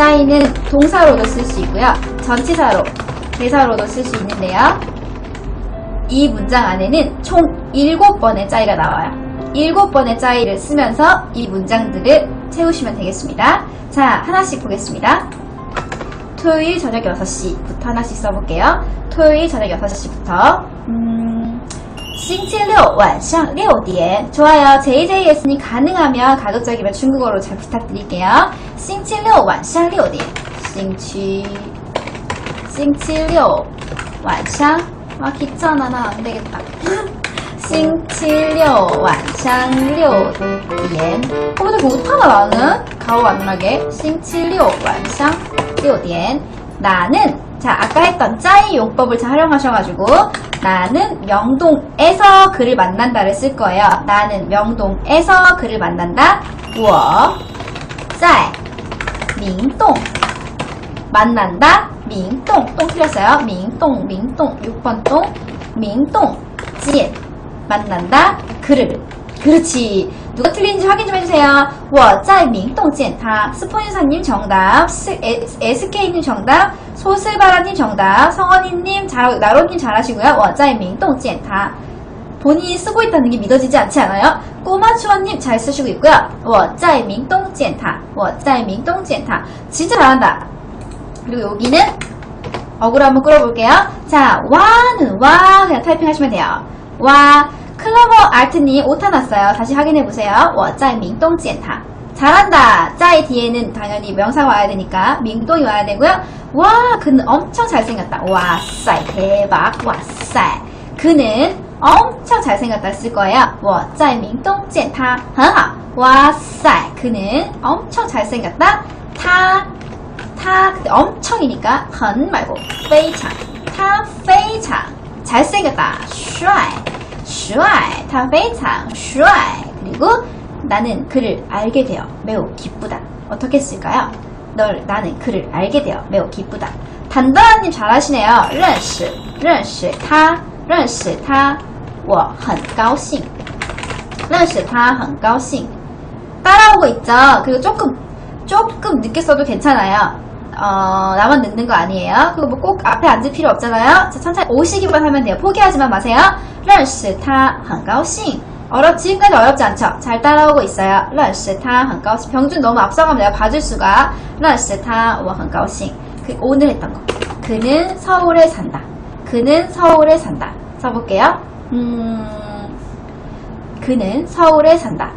짜이는 동사로도 쓸 수 있고요. 전치사로, 대사로도 쓸 수 있는데요. 이 문장 안에는 총 7번의 짜이가 나와요. 7번의 짜이를 쓰면서 이 문장들을 채우시면 되겠습니다. 자, 하나씩 보겠습니다. 토요일 저녁 6시부터 하나씩 써볼게요. 토요일 저녁 6시부터 음, 星期六晚上6点 좋아요. JJS님 가능하면 가급적이면 중국어로 잘 부탁드릴게요. 星期六晚上6点星期星期六晚上아 귀찮아 나 안되겠다 星期六晚上6点어 근데 못하나 나는? 가오 안 나게 星期六晚上6点 나는 자 아까 했던 짜이 용법을 잘 활용하셔가지고 나는 명동에서 그를 만난다를 쓸 거예요. 나는 명동에서 그를 만난다. 우어 짜이 민동. 만난다. 민동. 똥 틀렸어요. 민동 민동. 6번 똥. 민동. 진 만난다. 그를. 그렇지. 누가 틀린지 확인 좀 해주세요. 我在明洞见他 스포니사님 정답, 스- 에- SK님 정답, 소슬바라님 정답, 성원이님, 잘, 나로님 잘하시고요. 我在明洞见他 본인이 쓰고 있다는 게 믿어지지 않지 않아요? 꼬마추원님 잘 쓰시고 있고요. 我在明洞见他我在明洞见他 진짜 잘한다. 그리고 여기는 어그로 한번 끌어볼게요. 자, 와는 와 그냥 타이핑하시면 돼요. 와 클로버 알트님 오타 났어요. 다시 확인해보세요. 我在明洞见他 잘한다. 짜의 뒤에는 당연히 명사가 와야 되니까 민동이 와야 되고요. 와 그는 엄청 잘생겼다. 와싸 대박 와싸 그는 엄청 잘생겼다 쓸 거예요. 我在明洞见他很好. 와싸 그는 엄청 잘생겼다. 타 타 근데 엄청이니까 很 말고 非常他非常 잘생겼다 帅 帅他非常帅 그리고 나는 그를 알게 되어 매우 기쁘다 어떻게 쓸까요? 널 나는 그를 알게 되어 매우 기쁘다 단단한님 잘하시네요 认识认识他认识他我很高兴认识他很高兴 따라오고 있죠. 그리고 조금 조금 늦게 써도 괜찮아요. 어, 나만 늦는 거 아니에요. 그거 뭐꼭 앞에 앉을 필요 없잖아요. 자, 천천히 오시기만 하면 돼요. 포기하지만 마세요. 런스타 한가오싱 어렵, 지금까지 어렵지 않죠? 잘 따라오고 있어요. 런스타 한가오싱 병준 너무 앞서가면 내가 봐줄 수가. 런스타 와 한가오싱 그, 오늘 했던 거. 그는 서울에 산다. 그는 서울에 산다. 써볼게요. 음, 그는 서울에 산다.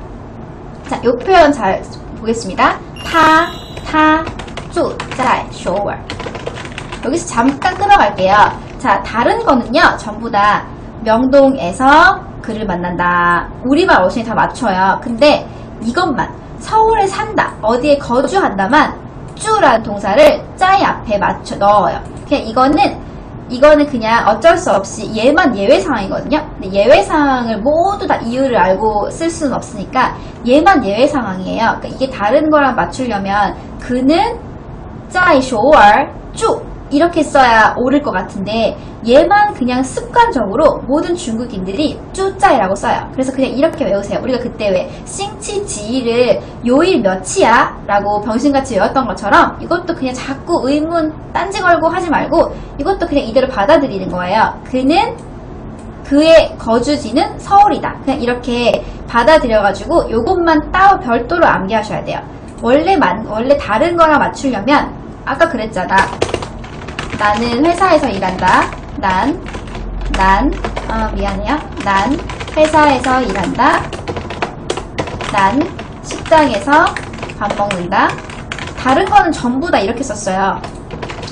자, 요 표현 잘 보겠습니다. 타, 타, 쇼월. 여기서 잠깐 끊어갈게요. 자, 다른 거는요, 전부 다 명동에서 그를 만난다. 우리말 어순이 다 맞춰요. 근데 이것만 서울에 산다, 어디에 거주한다만 쭈라는 동사를 짜이 앞에 맞춰 넣어요. 그냥 이거는 이거는 그냥 어쩔 수 없이 얘만 예외 상황이거든요. 근데 예외 상황을 모두 다 이유를 알고 쓸 수는 없으니까 얘만 예외 상황이에요. 그러니까 이게 다른 거랑 맞추려면 그는 자의 쇼월 쭉 이렇게 써야 오를 것 같은데 얘만 그냥 습관적으로 모든 중국인들이 쭈짜이라고 써요. 그래서 그냥 이렇게 외우세요. 우리가 그때 왜 싱치지를 요일 몇이야? 라고 병신같이 외웠던 것처럼 이것도 그냥 자꾸 의문 딴지 걸고 하지 말고 이것도 그냥 이대로 받아들이는 거예요. 그는 그의 거주지는 서울이다. 그냥 이렇게 받아들여가지고 이것만 따로 별도로 암기하셔야 돼요. 원래 만, 원래 다른 거랑 맞추려면 아까 그랬잖아. 나는 회사에서 일한다. 난, 난, 어, 미안해요. 난 회사에서 일한다. 난 식당에서 밥 먹는다. 다른 거는 전부 다 이렇게 썼어요.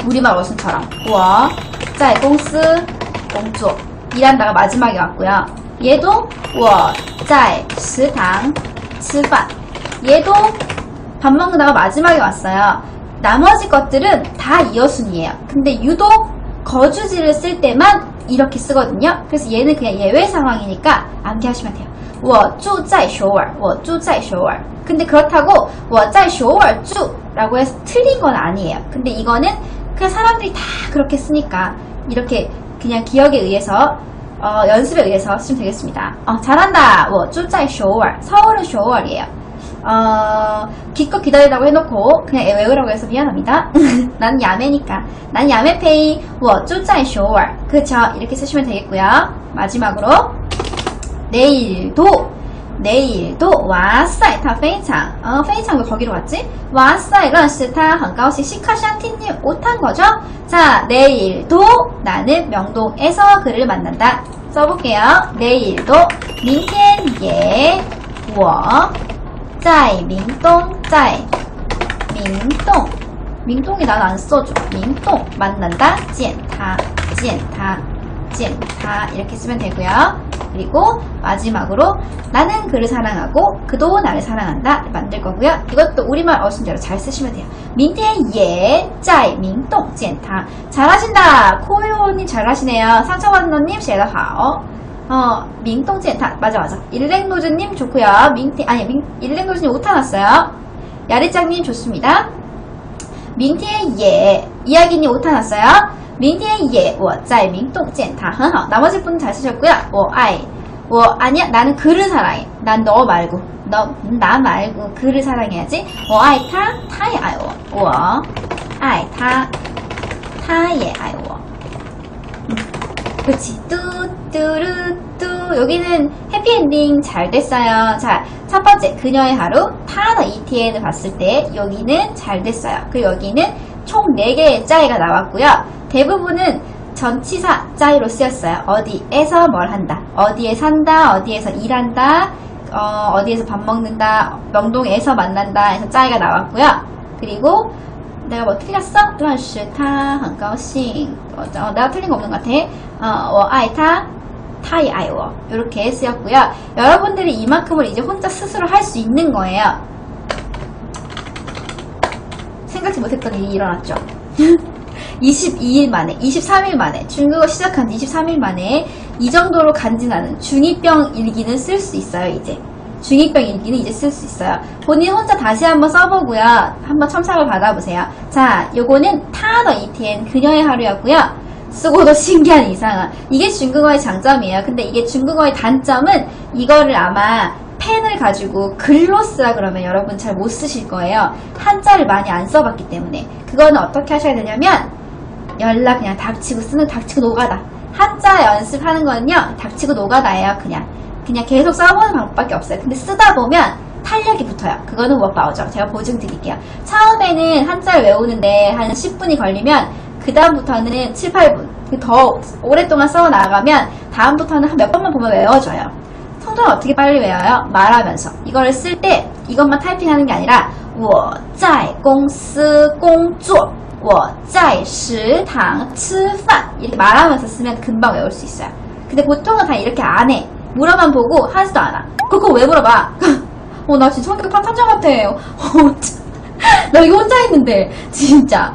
우리말 어순처럼. 우어, 짜이 공스, 공조. 일한다가 마지막에 왔고요. 얘도 우어, 짜이, 시당, 吃饭. 얘도 밥 먹는다가 마지막에 왔어요. 나머지 것들은 다 이어순이에요. 근데 유독 거주지를 쓸 때만 이렇게 쓰거든요. 그래서 얘는 그냥 예외 상황이니까 암기하시면 돼요. 我住在首尔,我住在首尔. 근데 그렇다고 我在首尔住 라고 해서 틀린 건 아니에요. 근데 이거는 그냥 사람들이 다 그렇게 쓰니까 이렇게 그냥 기억에 의해서 어, 연습에 의해서 쓰면 되겠습니다. 어, 잘한다. 我住在首尔. 서울은 首尔이에요. 어, 기껏 기다리라고 해놓고 그냥 외우라고 해서 미안합니다. 난 야매니까. 난 야매페이 워쭈짜이 쇼월. 그쵸? 이렇게 쓰시면 되겠고요. 마지막으로 내일도 내일도 와싸이 타 페이창 어 페이창 왜 거기로 왔지? 와싸이 런시타 한가오시 시카샨티님 옷한 거죠? 자 내일도 나는 명동에서 그를 만난다 써볼게요 내일도 민텐예 我 짜이 민똥 짜이 민똥 민똥이 난 안 써줘. 민똥 만난다. 찐다 찐다 찐다 이렇게 쓰면 되고요. 그리고 마지막으로 나는 그를 사랑하고 그도 나를 사랑한다. 만들 거고요. 이것도 우리말 어순대로 잘 쓰시면 돼요. 민태예 짜이 민똥 젠타. 잘하신다. 코요님 잘하시네요. 상처받는 언님 제가 하오. 어, 민동 见他 맞아 맞아. 일렉노즈님 좋고요. 민태 아니 민, 일렉노즈님 오타 났어요. 야리짱님 좋습니다. 明天也 이야기님 오타 났어요. 明天也我在明洞见他很好. 나머지 분은 잘 쓰셨고요. 我爱我 아니야 나는 그를 사랑해. 난 너 말고 너 나 말고 그를 사랑해야지. 我爱他他也爱我.我爱他他也爱我. 음, 그치. 뚜뚜루뚜. 여기는 해피엔딩 잘 됐어요. 자 첫 번째 그녀의 하루. 타너 ETN을 봤을 때 여기는 잘 됐어요. 그리고 여기는 총 4개의 짜이가 나왔고요. 대부분은 전치사 짜이로 쓰였어요. 어디에서 뭘 한다? 어디에 산다? 어디에서 일한다? 어, 어디에서 밥 먹는다? 명동에서 만난다? 해서 짜이가 나왔고요. 그리고 내가 뭐 틀렸어? 认识他很高兴 어, 어, 내가 틀린 거 없는 것 같아 어, 我爱他 타이 아이워 이렇게 쓰였고요. 여러분들이 이만큼을 이제 혼자 스스로 할 수 있는 거예요. 생각지 못했던 일이 일어났죠. 22일 만에, 23일 만에, 중국어 시작한 지 23일 만에 이 정도로 간지나는 중2병 일기는 쓸 수 있어요, 이제. 중2병 일기는 이제 쓸 수 있어요. 본인 혼자 다시 한번 써보고요. 한번 첨삭을 받아보세요. 자, 요거는 타너 ETN 그녀의 하루였고요. 쓰고도 신기한 이상한. 이게 중국어의 장점이에요. 근데 이게 중국어의 단점은 이거를 아마 펜을 가지고 글로 쓰라 그러면 여러분 잘 못 쓰실 거예요. 한자를 많이 안 써봤기 때문에. 그거는 어떻게 하셔야 되냐면 연락 그냥 닥치고 쓰는 닥치고 노가다. 한자 연습하는 거는요. 닥치고 노가다예요. 그냥. 그냥 계속 써보는 방법밖에 없어요. 근데 쓰다 보면 탄력이 붙어요. 그거는 워바오죠. 제가 보증 드릴게요. 처음에는 한자를 외우는데 한 10분이 걸리면 그 다음부터는 7, 8분. 더 오랫동안 써 나가면 다음부터는 한 몇 번만 보면 외워져요. 성조는 어떻게 빨리 외워요? 말하면서. 이거를 쓸 때 이것만 타이핑하는 게 아니라 我在公司工作我在食堂吃饭 이렇게 말하면서 쓰면 금방 외울 수 있어요. 근데 보통은 다 이렇게 안 해. 물어만 보고 하지도 않아. 그거 왜 물어봐? 어, 나 지금 성격 탓한자 같아. 어, 나 여기 혼자 있는데 진짜.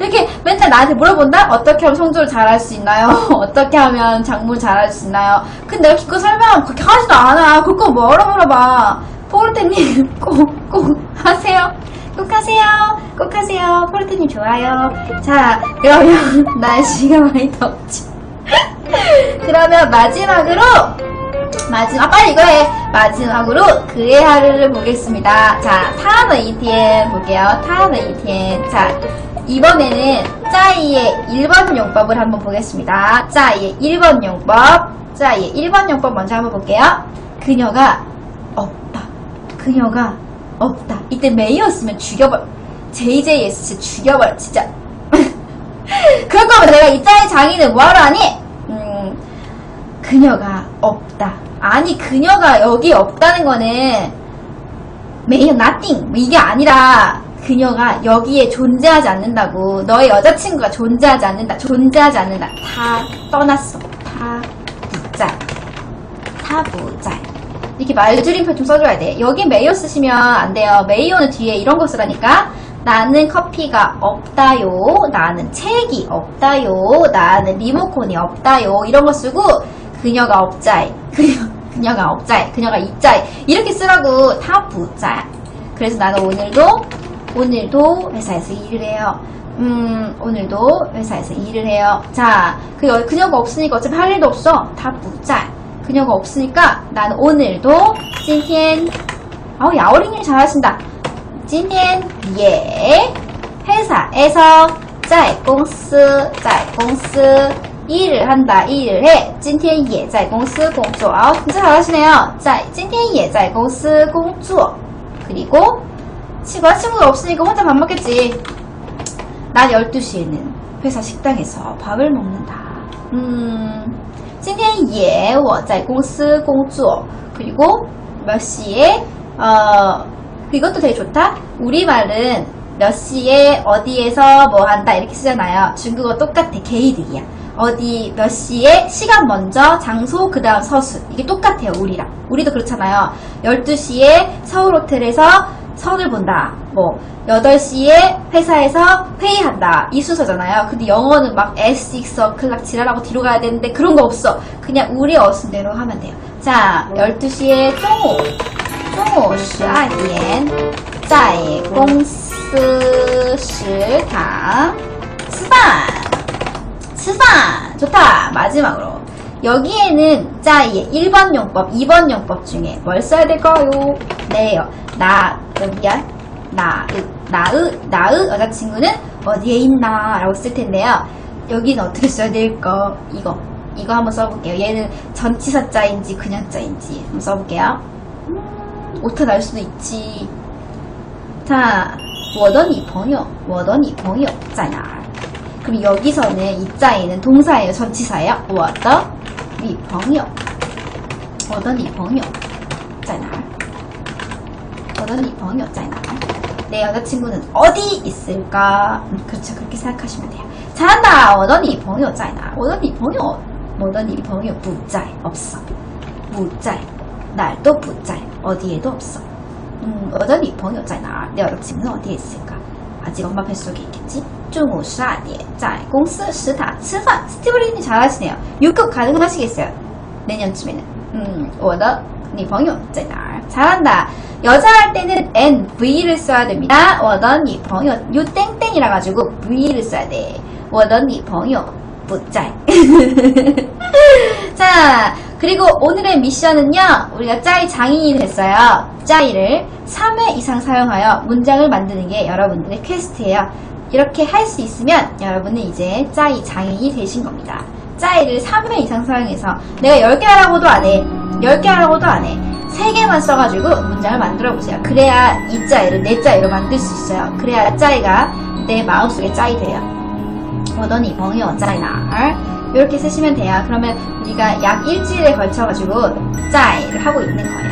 이렇게 맨날 나한테 물어본다? 어떻게 하면 성조를 잘할 수 있나요? 어떻게 하면 작물 잘할 수 있나요? 근데 내가 기껏 설명하면 그렇게 하지도 않아. 그거 뭐라 물어봐? 포르테님 꼭 꼭 하세요. 꼭 하세요. 꼭 하세요. 포르테님 좋아요. 자 그러면 날씨가 많이 덥지. 그러면 마지막으로 마지막 아, 빨리 이거 해. 마지막으로 그의 하루를 보겠습니다. 자 타너 이티엔 볼게요. 타너 이티엔 자 이번에는 짜이의 1번 용법을 한번 보겠습니다. 짜이의 1번 용법. 짜이의 1번 용법 먼저 한번 볼게요. 그녀가 없다. 그녀가 없다. 이때 메이였으면 죽여버 JJS 죽여버려 진짜. 그럴 거면 내가 이 짜이 장인을 뭐하러 하니? 음 그녀가 없다 아니 그녀가 여기 없다는 거는 메이어 나띵 이게 아니라 그녀가 여기에 존재하지 않는다고. 너의 여자친구가 존재하지 않는다 존재하지 않는다. 다 떠났어. 她不在. 她不在. 이렇게 말줄임표 좀 써줘야 돼. 여기 没有 쓰시면 안 돼요. 没有는 뒤에 이런 거 쓰라니까. 나는 커피가 없다요. 나는 책이 없다요. 나는 리모컨이 없다요. 이런 거 쓰고 그녀가 없在. 그녀, 그녀가 없자이 그녀가 있자이 이렇게 쓰라고 다 부자야 그래서 나는 오늘도 오늘도 회사에서 일을 해요 음 오늘도 회사에서 일을 해요 자 그, 그녀가 없으니까 어차피 할 일도 없어 다 부자 그녀가 없으니까 나는 오늘도 今天 아우, 야오링님 잘하신다. 今天也 회사에서 在公司在公司 일을 한다 일을 해 今天也在公司工作 아우 진짜 잘하시네요 在今天也在公司工作 그리고 친구가 친구가 없으니까 혼자 밥 먹겠지 낮 12시에는 회사 식당에서 밥을 먹는다 음 今天也我在公司工作 그리고 몇 시에 어 이것도 되게 좋다 우리말은 몇 시에 어디에서 뭐 한다 이렇게 쓰잖아요 중국어 똑같아 게이득이야 어디 몇 시에 시간 먼저 장소 그 다음 서술 이게 똑같아요 우리랑. 우리도 그렇잖아요. 12시에 서울 호텔에서 선을 본다. 뭐 8시에 회사에서 회의한다. 이 순서잖아요. 근데 영어는 막 S, 6, 클락 지랄하고 뒤로 가야 되는데 그런 거 없어. 그냥 우리 어순대로 하면 돼요. 자 12시에 쫑호 쫑호 12엔. 짜이 공스 시당 스반 스산 좋다 마지막으로 여기에는 짜이의 1번 용법 2번 용법 중에 뭘 써야 될까요? 네요 나음이야 나으 나으 나으 여자친구는 어디에 있나 라고 쓸 텐데요 여기는 어떻게 써야 될까 이거 이거 한번 써볼게요 얘는 전치사 짜인지 그냥 짜인지 한번 써볼게요 음, 오타 날 수도 있지 자 我的女朋友我的女朋友在哪儿 그럼 여기서는 이 짜이는 동사예요, 전치사예요. 我的女朋友我的女朋友在哪儿我的女朋友在哪儿내 여자친구는 어디 있을까? 음, 그렇죠, 그렇게 생각하시면 돼요. 잘한다. 我的女朋友在哪儿我的女朋友我的女朋友不在 없어. 不在 날도 不在 어디에도 없어. 음, 我的女朋友在哪儿내 여자친구는 어디에 있을까? 아직 엄마 뱃속에 있겠지? 中午十二点在公司食堂吃饭 스티브리님 잘하시네요 6급 가능은 하시겠어요 내년쯤에는 음, 我的女朋友在哪儿 잘한다 여자 할 때는 N, V를 써야 됩니다 我的女朋友 요 땡땡이라 가지고 V를 써야 돼 我的女朋友不在 자 그리고 오늘의 미션은요 우리가 짜이 장인이 됐어요 짜이를 3회 이상 사용하여 문장을 만드는 게 여러분들의 퀘스트예요 이렇게 할 수 있으면 여러분은 이제 짜이 장인이 되신 겁니다. 짜이를 3회 이상 사용해서 내가 10개 하라고도 안 해. 10개 하라고도 안 해. 3개만 써가지고 문장을 만들어 보세요. 그래야 이 짜이를 내 짜이로 만들 수 있어요. 그래야 짜이가 내 마음속에 짜이 돼요. 어더니 멍이 어짜이나 어? 이렇게 쓰시면 돼요. 그러면 우리가 약 일주일에 걸쳐가지고 짜이를 하고 있는 거예요.